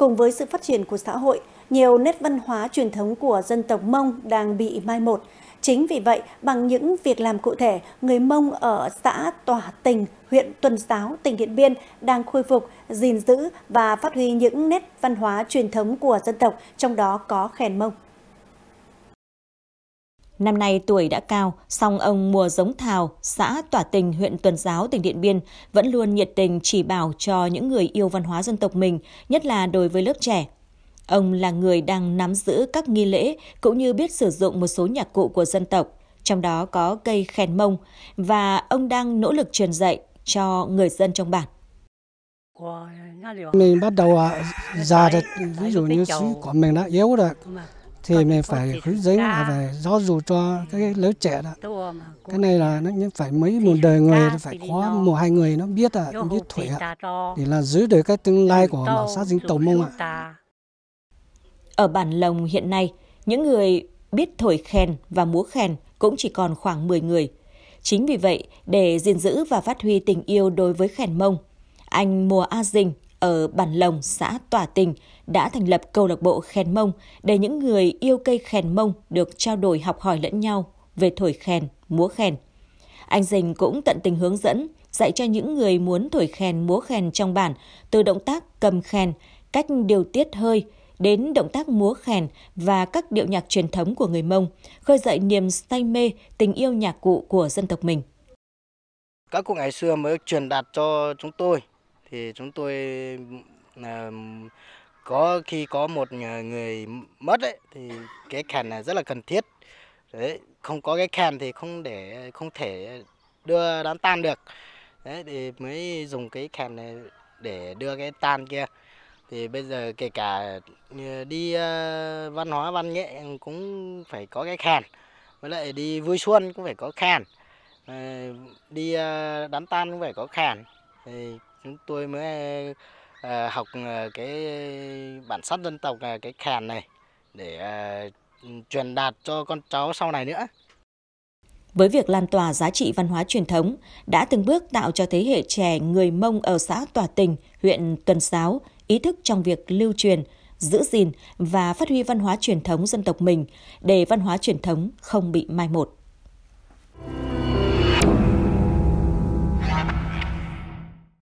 Cùng với sự phát triển của xã hội, nhiều nét văn hóa truyền thống của dân tộc Mông đang bị mai một. Chính vì vậy, bằng những việc làm cụ thể, người Mông ở xã Tỏa Tình, huyện Tuần Giáo, tỉnh Điện Biên đang khôi phục, gìn giữ và phát huy những nét văn hóa truyền thống của dân tộc, trong đó có khèn Mông. Năm nay tuổi đã cao, song ông Mùa Giống Thào, xã Tỏa Tình, huyện Tuần Giáo, tỉnh Điện Biên vẫn luôn nhiệt tình chỉ bảo cho những người yêu văn hóa dân tộc mình, nhất là đối với lớp trẻ. Ông là người đang nắm giữ các nghi lễ cũng như biết sử dụng một số nhạc cụ của dân tộc, trong đó có cây khen mông, và ông đang nỗ lực truyền dạy cho người dân trong bản. Mình bắt đầu già rồi, ví dụ như xứ của mình đã yếu rồi, thì mình phải hướng dẫn là phải giáo dục cho cái lớp trẻ đó. Cái này là nó phải mấy một đời người phải có một hai người nó biết à, biết thổi à, để là giữ được cái tương lai của bản sắc dân tộc Mông ạ. Ở bản lồng hiện nay, những người biết thổi khen và múa khen cũng chỉ còn khoảng 10 người. Chính vì vậy, để gìn giữ và phát huy tình yêu đối với khen mông, anh Mùa A Dinh ở bản lồng xã Tỏa Tình đã thành lập câu lạc bộ khen mông để những người yêu cây khen mông được trao đổi học hỏi lẫn nhau về thổi khen, múa khen. Anh Dình cũng tận tình hướng dẫn, dạy cho những người muốn thổi khen múa khen trong bản từ động tác cầm khen, cách điều tiết hơi, đến động tác múa khen và các điệu nhạc truyền thống của người Mông, khơi dậy niềm say mê, tình yêu nhạc cụ của dân tộc mình. Các cụ ngày xưa mới truyền đạt cho chúng tôi, thì chúng tôi uh, có khi có một người mất ấy, thì cái kèn này rất là cần thiết. Đấy, không có cái kèn thì không để không thể đưa đám tan được. Đấy thì mới dùng cái kèn này để đưa cái tan kia thì bây giờ kể cả ờ, đi uh, văn hóa văn nghệ cũng phải có cái kèn với lại đi vui xuân cũng phải có kèn uh, ờ, đi uh, đám tan cũng phải có kèn thì chúng tôi mới uh, học uh, cái bản sắc dân tộc uh, cái khèn này để uh, truyền đạt cho con cháu sau này nữa với việc lan tỏa giá trị văn hóa truyền thống, đã từng bước tạo cho thế hệ trẻ người Mông ở xã Tòa Tình, huyện Tuần Giáo ý thức trong việc lưu truyền, giữ gìn và phát huy văn hóa truyền thống dân tộc mình để văn hóa truyền thống không bị mai một.